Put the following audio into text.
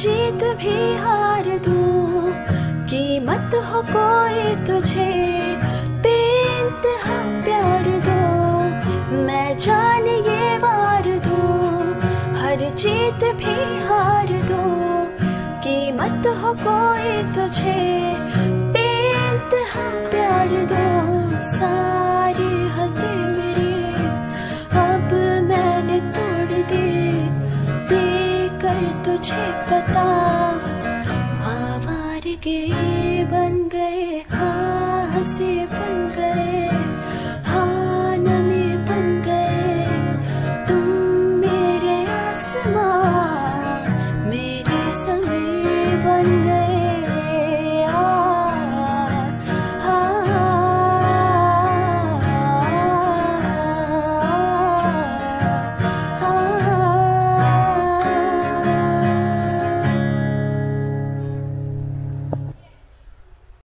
जीत भी हार दू कीमत हो कोई तुझे जीत भी हार दो। कीमत हो कोई तुझे बेइंतहा प्यार दो। सारी हद मेरी, अब मैंने तोड़ दी। देकर तुझे पता आवार गई one.